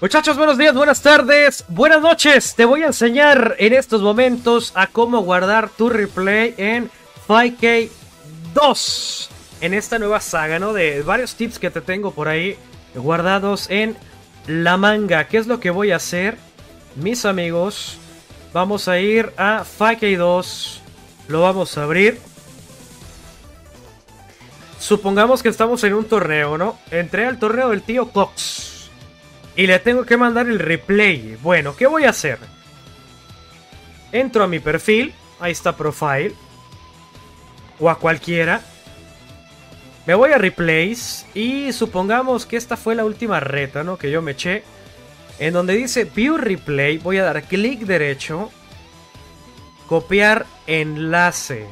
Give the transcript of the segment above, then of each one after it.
Muchachos, buenos días, buenas tardes, buenas noches. Te voy a enseñar en estos momentos a cómo guardar tu replay en 5K2. En esta nueva saga, ¿no? De varios tips que te tengo por ahí guardados en la manga. ¿Qué es lo que voy a hacer? Mis amigos, vamos a ir a 5K2. Lo vamos a abrir. Supongamos que estamos en un torneo, ¿no? Entré al torneo del tío Cox. Y le tengo que mandar el replay. Bueno, ¿qué voy a hacer? Entro a mi perfil. Ahí está Profile. O a cualquiera. Me voy a Replays. Y supongamos que esta fue la última reta, ¿no? Que yo me eché. En donde dice View Replay. Voy a dar clic derecho. Copiar enlace.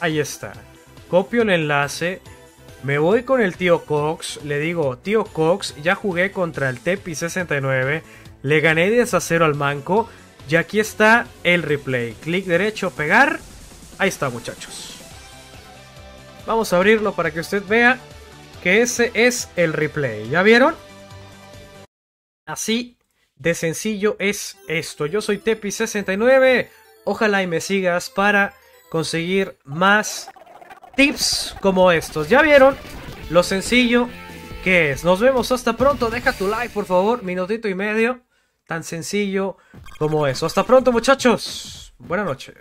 Ahí está. Copio el enlace. Me voy con el tío Cox, le digo, tío Cox, ya jugué contra el Tepi 69, le gané 10 a 0 al manco, y aquí está el replay. Clic derecho, pegar, ahí está muchachos. Vamos a abrirlo para que usted vea que ese es el replay. ¿Ya vieron? Así de sencillo es esto. Yo soy Tepi69, ojalá y me sigas para conseguir más tips como estos. ¿Ya vieron lo sencillo que es? Nos vemos hasta pronto. Deja tu like, por favor. Minutito y medio. Tan sencillo como eso. Hasta pronto, muchachos. Buenas noches.